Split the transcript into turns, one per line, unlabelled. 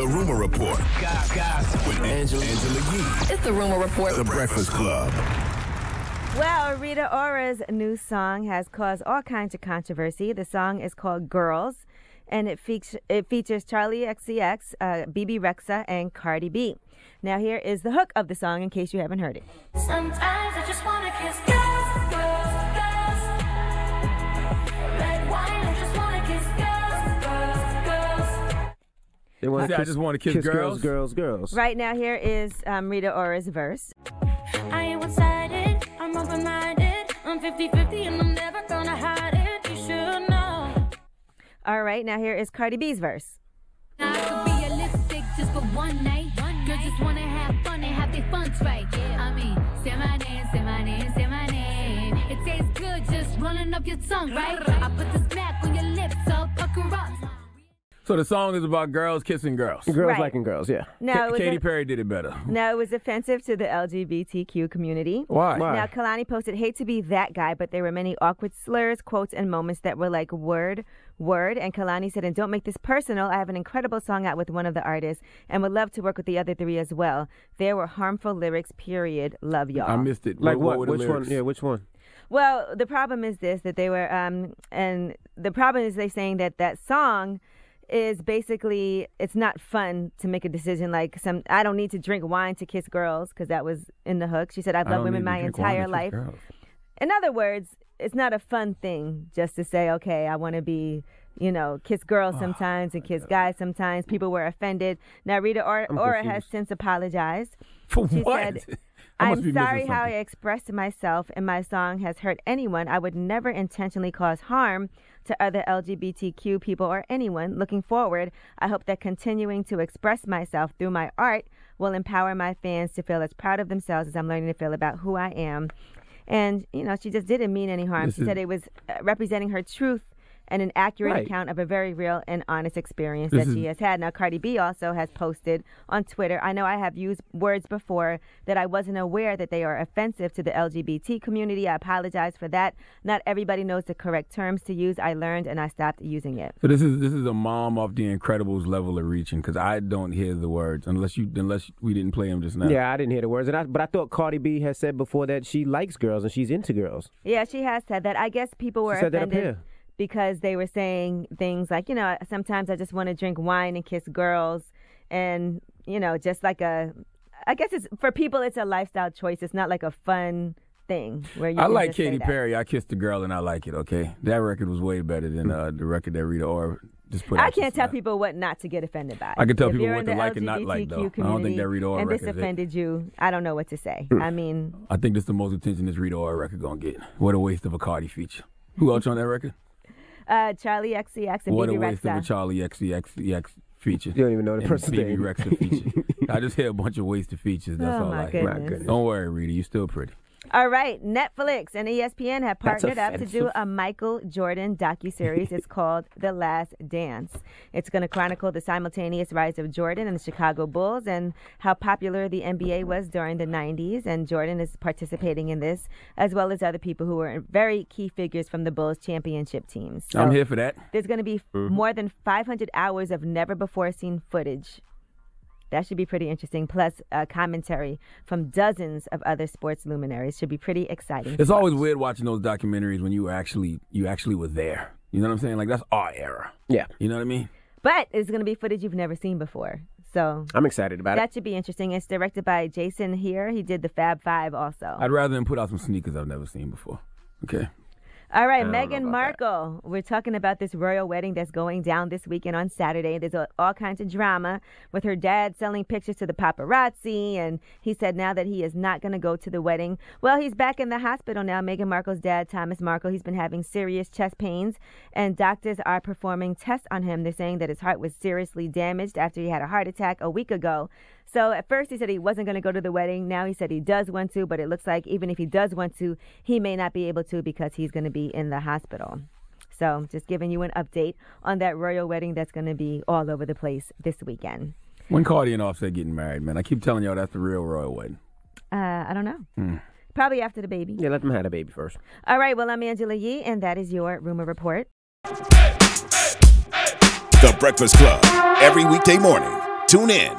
The Rumor Report. With Angela, Angela Yee.
It's the Rumor Report.
The Breakfast Club.
Well, Rita Ora's new song has caused all kinds of controversy. The song is called Girls, and it, features it features Charli XCX, uh, Bebe Rexha, and Cardi B. Now, here is the hook of the song in case you haven't heard it.
Sometimes I just wanna kiss girls, girls, girls.
They want
See, I just wanna kiss
girls,
girls.
girls, girls.
Right now, here is um, Rita Ora's verse.
I ain't one-sided, I'm open-minded. I'm 50-50 and I'm never gonna hide it. You should know.
All right, now here is Cardi B's verse.
I could be a lipstick just for one night. Girls just wanna have fun and have their funds right. I mean, say my name, say my name, say my name. It tastes good just running up your tongue, right? I put the So
the song is about girls kissing girls.
Girls
Right.
liking girls, yeah.
No, it was
Katy
a-
Perry did it better.
No, it was offensive to the LGBTQ community.
Why?
Why?
Now, Kehlani posted, hate to be that guy, but there were many awkward slurs, quotes, and moments that were like word, word. And Kehlani said, and don't make this personal. I have an incredible song out with one of the artists and would love to work with the other three as well. There were harmful lyrics, period. Love y'all.
I missed it.
Like what?
were the
Which one? Yeah, which one?
Well, the problem is this that they were, um, and the problem is they saying that that song is basically it's not fun to make a decision like some I don't need to drink wine to kiss girls because that was in the hook. She said I've loved women my entire life.
girls.
In other words, it's not a fun thing just to say okay I want to be you know kiss girls sometimes and kiss guys sometimes. People were offended. Now Rita Ora, Ora has since apologized.
For
She
what?
said,
I must be
I'm sorry how I expressed myself and my song has hurt anyone. I would never intentionally cause harm to other LGBTQ people or anyone. Looking forward, I hope that continuing to express myself through my art will empower my fans to feel as proud of themselves as I'm learning to feel about who I am. And, you know, she just didn't mean any harm.
This
she
is-
said it was uh, representing her truth and an accurate
Right.
account of a very real and honest experience
This
that
is-
she has had. Now, Cardi B also has posted on Twitter. I know I have used words before that I wasn't aware that they are offensive to the LGBT community. I apologize for that. Not everybody knows the correct terms to use. I learned and I stopped using it.
So this is this is a mom off the Incredibles level of reaching because I don't hear the words unless you unless we didn't play them just now.
Yeah, I didn't hear the words, and I, but I thought Cardi B has said before that she likes girls and she's into girls.
Yeah, she has said that. I guess people were
She said that up
offended
here.
Because they were saying things like, you know, sometimes I just want to drink wine and kiss girls, and you know, just like a. I guess it's for people. It's a lifestyle choice. It's not like a fun thing where you.
I like Katy. Perry. I kissed a girl and I like it. Okay, that record was way better than uh, the record that Rita Ora just put out.
I can't tell
now.
people what not to get offended by.
I can tell
If
people what to like and not like, though. I don't think that Rita Ora
And this
record is it.
offended you. I don't know what to say.
Hmm.
I mean,
I think this is the most attention this Rita Ora record gonna get. What a waste of a Cardi feature. Who else on that record?
Uh, Charli XCX and
What a
Bebe
waste of a Charli XCX feature.
You don't even know the
and
person's
Baby
name.
Rexha feature. I just hear a bunch of wasted features. That's
Oh
all
my
I
goodness.
hear.
My goodness.
Don't worry, Rita. You're still pretty.
All right, Netflix and ESPN have partnered up to do a Michael Jordan docuseries. it's called The Last Dance. It's going to chronicle the simultaneous rise of Jordan and the Chicago Bulls and how popular the NBA was during the 90s. And Jordan is participating in this, as well as other people who were very key figures from the Bulls championship teams.
I'm here for that.
There's going to be
Mm-hmm.
more than 500 hours of never before seen footage. That should be pretty interesting. Plus, uh, commentary from dozens of other sports luminaries should be pretty exciting.
It's always
watch.
weird watching those documentaries when you were actually you actually were there. You know what I'm saying? Like that's our era.
Yeah,
You know what I mean?
But it's going to be footage you've never seen before. So
I'm excited about it.
that should be interesting. It's directed by Jason Hehir. He did the Fab Five also.
I'd rather than put out some sneakers I've never seen before. Okay.
All right, Meghan Markle. We're talking about this royal wedding that's going down this weekend on Saturday. There's a, all kinds of drama with her dad selling pictures to the paparazzi, and he said now that he is not going to go to the wedding. Well, he's back in the hospital now. Meghan Markle's dad, Thomas Markle, he's been having serious chest pains, and doctors are performing tests on him. They're saying that his heart was seriously damaged after he had a heart attack a week ago. So at first he said he wasn't going to go to the wedding. Now he said he does want to, but it looks like even if he does want to, he may not be able to because he's going to be in the hospital. So just giving you an update on that royal wedding that's going to be all over the place this weekend.
When Cardi and Offset getting married, man. I keep telling y'all that's the real royal wedding.
Uh, I don't know. Probably after the baby.
yeah, let them have the baby first.
All right. Well, I'm Angela Yee, and that is your rumor report.
The Breakfast Club. Every weekday morning, Tune in